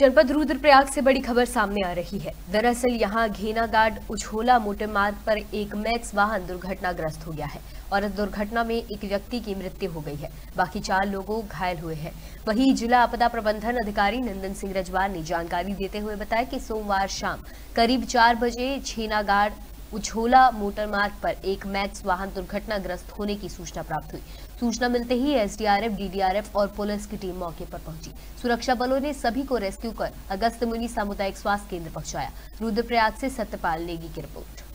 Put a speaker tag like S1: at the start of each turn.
S1: जनपद रुद्रप्रयाग से बड़ी खबर सामने आ रही है। दरअसल यहाँ घेनागाड उछोला मोटर मार्ग पर एक मैक्स वाहन दुर्घटनाग्रस्त हो गया है और इस दुर्घटना में एक व्यक्ति की मृत्यु हो गई है। बाकी चार लोगों घायल हुए हैं। वहीं जिला आपदा प्रबंधन अधिकारी नंदन सिंह रजवार ने जानकारी देते हुए बताया कि सोमवार शाम करीब चार बजे छेनागाड़ उछोला मोटर मार्ग पर एक मैक्स वाहन दुर्घटनाग्रस्त होने की सूचना प्राप्त हुई। सूचना मिलते ही एसडीआरएफ, डीडीआरएफ और पुलिस की टीम मौके पर पहुँची। सुरक्षा बलों ने सभी को रेस्क्यू कर अगस्त मुनि सामुदायिक स्वास्थ्य केंद्र पहुँचाया। रुद्रप्रयाग से सत्यपाल नेगी की रिपोर्ट।